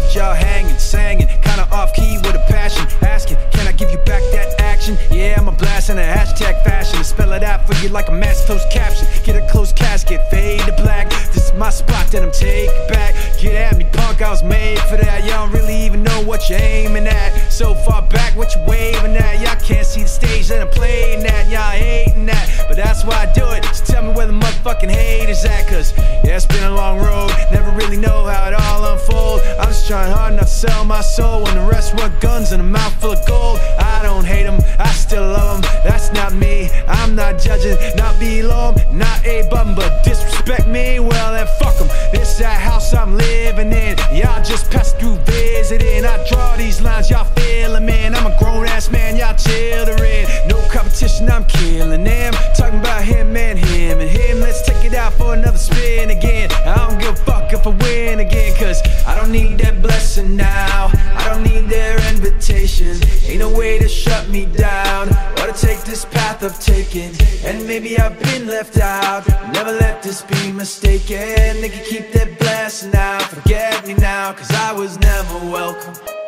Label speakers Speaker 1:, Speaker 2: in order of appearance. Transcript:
Speaker 1: left y'all hanging, singing, kinda off key with a passion. Asking, can I give you back that action? Yeah, I'm a blast in a hashtag fashion. Spell it out for you like a mass toast caption. Get a close casket, fade to black. This is my spot that I'm taking back. Get at me, punk, I was made for that. Y'all don't really even know what you're aiming at. So far back, what you waving at? Y'all can't see the stage that I'm playing at. Y'all hating that, but that's why I do it. So tell me where the motherfucking hate is at, cause yeah, it's been a long road trying hard not to sell my soul when the rest want guns and a mouth full of gold. I don't hate them, I still love them. That's not me. I'm not judging, not below them, not a bum, but disrespect me. Well, then fuck them. This that house I'm living in. Y'all just pass through visiting. I draw these lines, y'all feeling, man. I'm a grown ass man, y'all children. No competition, I'm killing them. Talking about him and him and him. Let's take it out for another spin again. I don't give a fuck if I win don't need that blessing now. I don't need their invitation. Ain't no way to shut me down or to take this path I've taken. And maybe I've been left out. Never let this be mistaken. They can keep that blessing out. Forget me now, cause I was never welcome.